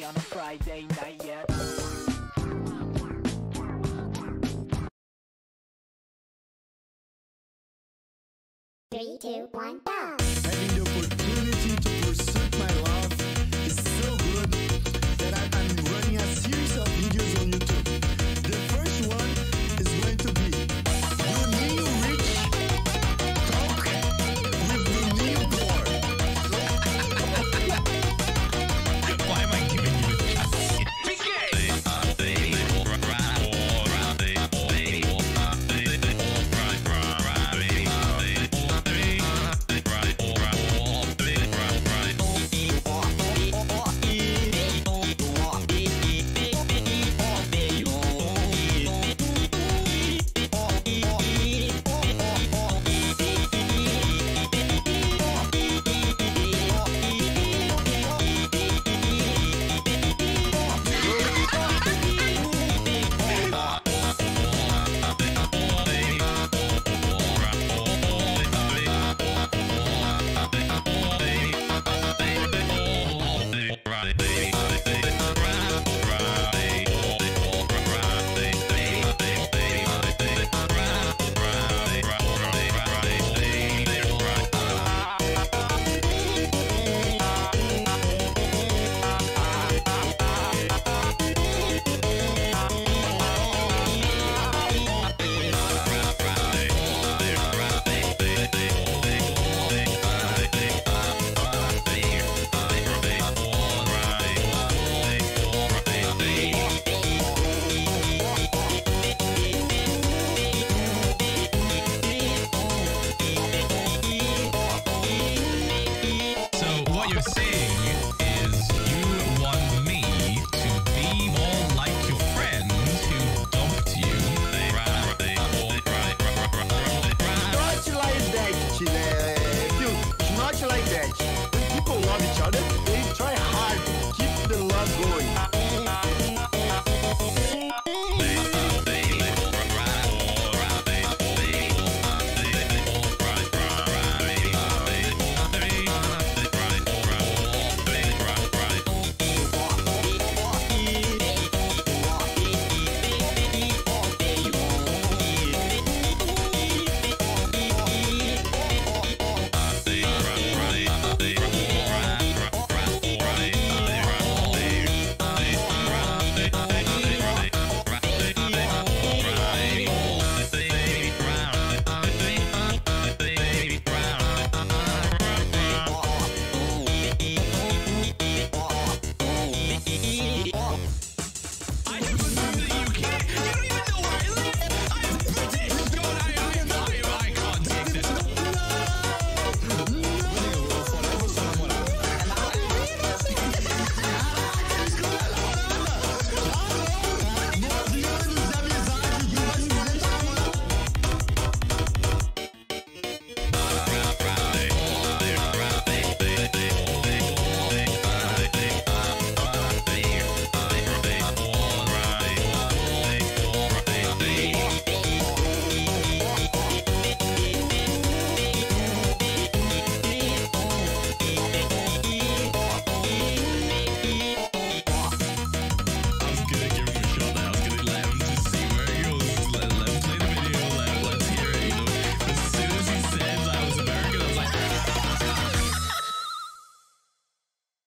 me on a Friday night, yeah. Three, two, one, go! Having the opportunity to employee.